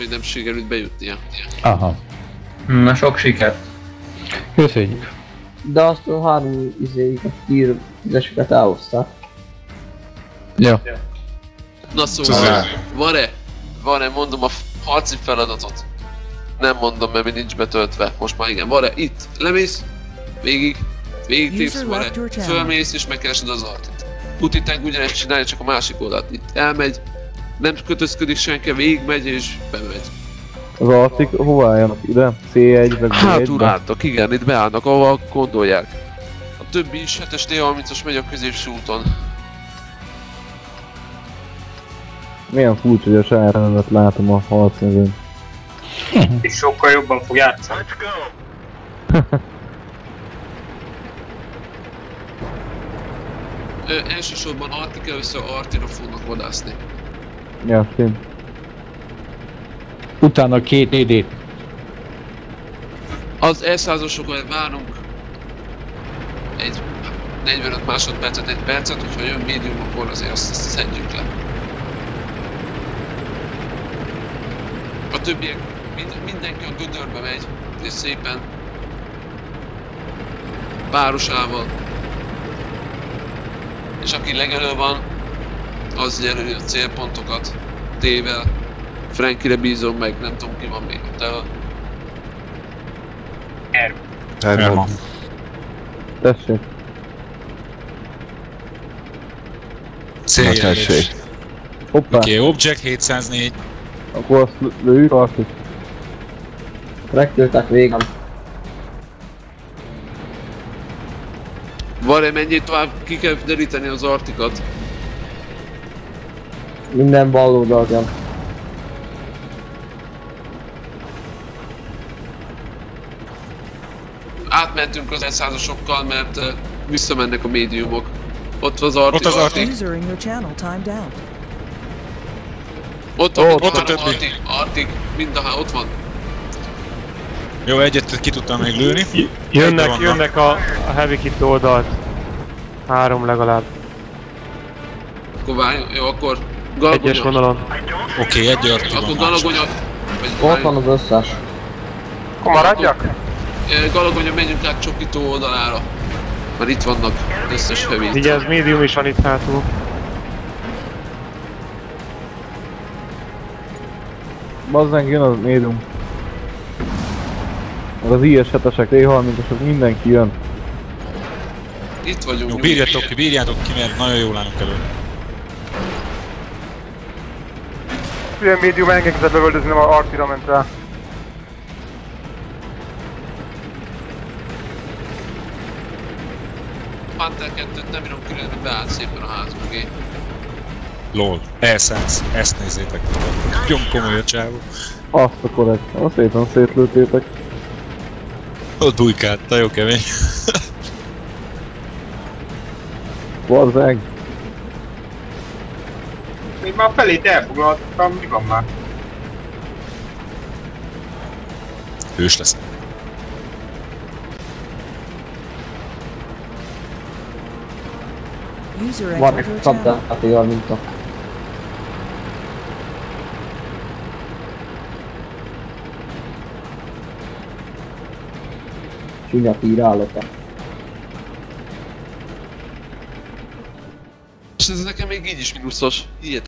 hogy nem sikerült bejutnia. Aha. Na sok sikert. Köszönjük. De azt a három izéiket ír fizeseket elhozták. Ja. Na szóval, van-e? Van-e, mondom a harci feladatot? Nem mondom, mert nincs betöltve. Most már igen, van-e? Itt, lemész, végig, végig tépsz, van-e? Fölmész és megkeresed az artit. Puti tank ugyanezt csinálja, csak a másik oldalt. Itt elmegy, nem kötözködik senki, végigmegy és bemegy. Az artik hova álljanak? Ide? C1 meg Hátul B1-be? álltak, igen, itt beállnak, ahova gondolják. A többi is 7-es T30-as megy a középső úton. Milyen furcsa, hogy a saját rendet látom a harcnyelőn. és sokkal jobban fog játszani. Ö, elsősorban Artik először Artira fognak vadászni. Ja, tény. Utána két ED. Az elszázosokat várunk egy 45 másodpercet, egy percet, hogyha jön médium, akkor azért azt, azt szedjük le. A többiek, mind, mindenki a gödörbe megy, és szépen párosával. És aki legelő van, az jelöli a célpontokat T-vel. Frankire bízom meg, nem tudom ki van még ott elő. Herman. Tessék. Tessék. Hoppá, Oké, okay, Object 704. akkor azt lő- lőjük artik. Megtöltek végem. Van-e menjél tovább, ki kell deríteni az artikat. Minden bal oldalt jön. Átmentünk az elszázosokkal, mert uh, visszamennek a médiumok. Ott az artik. Ott az Artik. User in your channel timed out. Ott, van, Ott, ott, a többi. Artik, Artik, mind a ott van. Jó, egyet ki tudtam még lőni. Jönnek, jönnek a, a heavy kit oldalt. Három legalább. Akkor várj, jó, akkor Egyes Galagonya. vonalon. Oké, okay, egy arti Akkor. Vagy Ott van az összes. Akkor maradjak? Eh, Galagonya, menjünk át Csokító oldalára. Mert itt vannak az összes heavy. Vigyázz, medium is van itt hátul. Bazzánk jön az médium. Meg az IS-7-esek, T30-esek, mindenki jön. Itt vagyunk. Jó, bírjátok ki, bírjátok ki, mert nagyon jól állunk elő. Ilyen medium engedkezett lövöldözni, nem a artira ment rá. Panther 2-t nem bírom különben beállt szépen a ház mögé. LOL. Elszállsz. Ezt nézzétek. Nagyon komoly a csávó. Azt a korrekt. Azt szépen szétlőttétek. Ott bujkált, jó kemény. Bazzánk. Még már felét elfoglaltam, mi van már? Hős lesz. Van egy channel. csapdát, a mint a... Csúnya pírálata. És ez nekem még így is mínuszos. Hihetetlen.